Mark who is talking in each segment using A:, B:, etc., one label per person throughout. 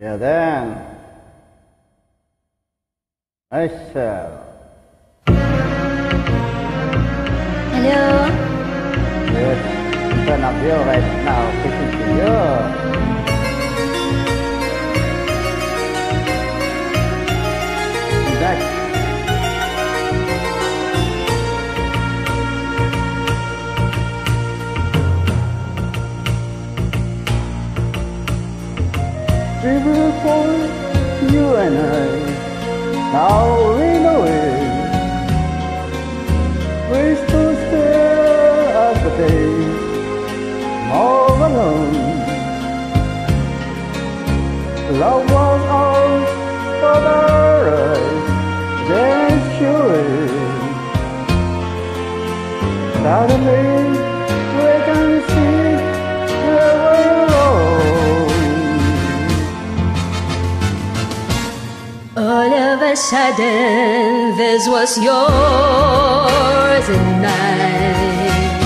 A: Yeah, then. Aisha.
B: Hello.
A: Yes, turn up you right now, speaking to you. Next. For you and I. Now we know it. We still stare at the day, all alone. Love was ours for the right, then sure. Suddenly
B: of a sudden, this was yours and mine.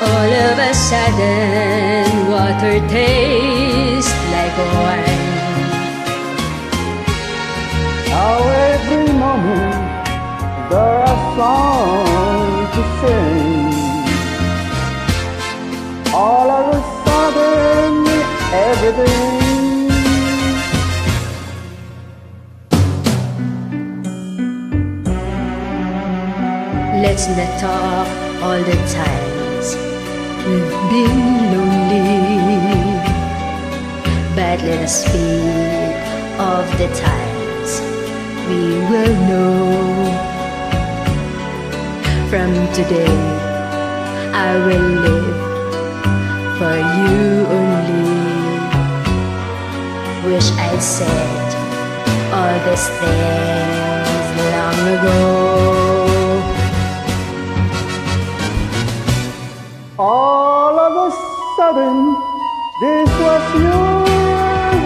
B: All of a sudden, water tastes like wine.
A: Now every moment there are songs to sing. All of a sudden everything
B: Let's not talk all the times we've been lonely, but let us speak of the times we will know. From today, I will live for you only. Wish I'd said all these things long ago.
A: This was you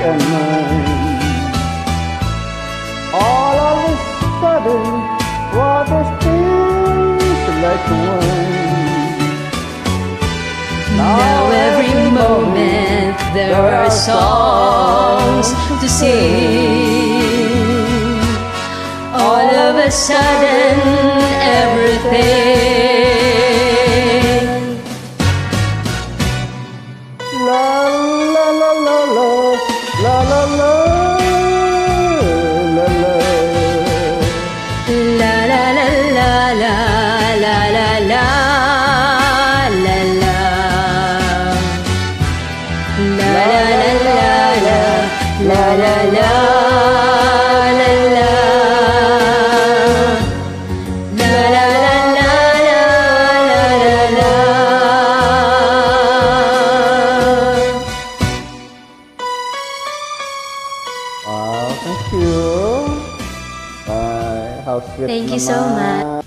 A: and mine. All of a sudden what was things like wine.
B: Now every moment there are songs to sing. All of a sudden everything la la la la la la la La la la la la la la la la la La la la la la la la la
A: Wow, thank you. Bye. How sweet
B: Thank you so
A: naman.